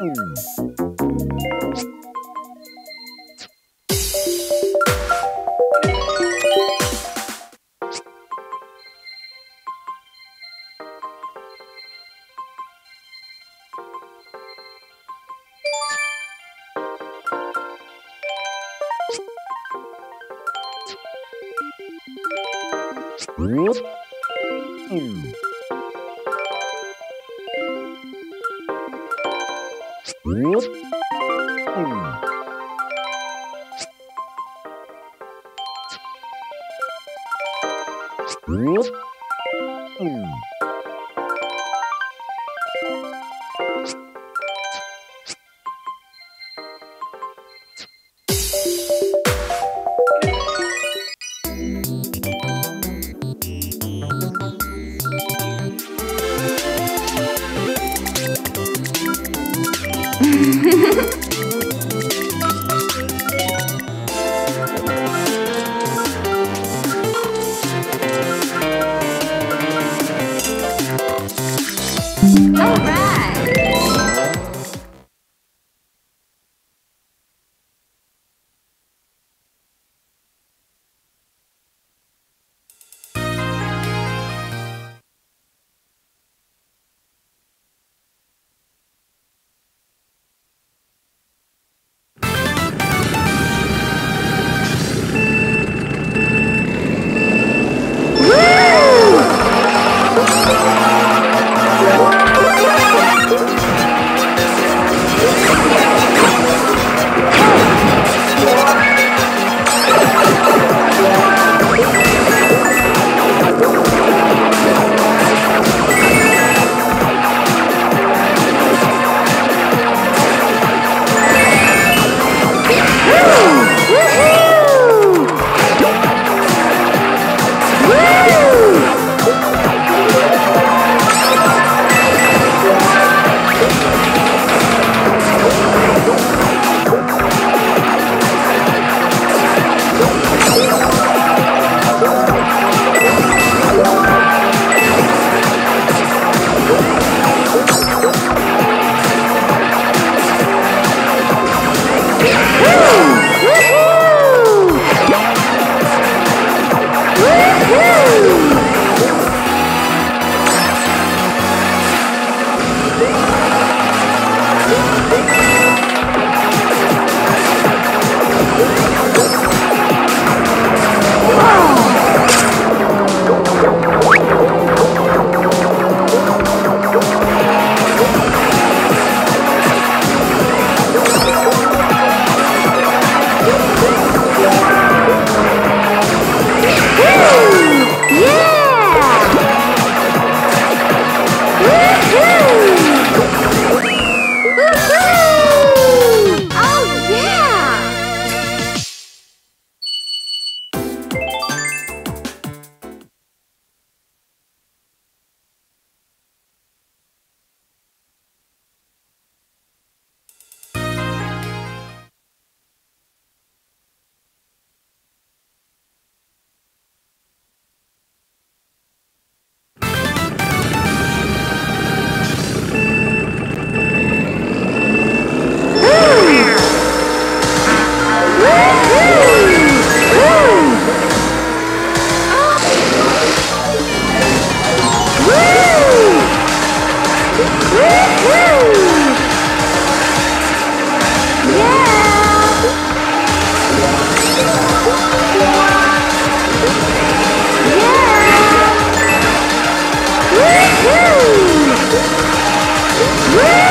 Mm. What? Woo!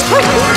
Oh!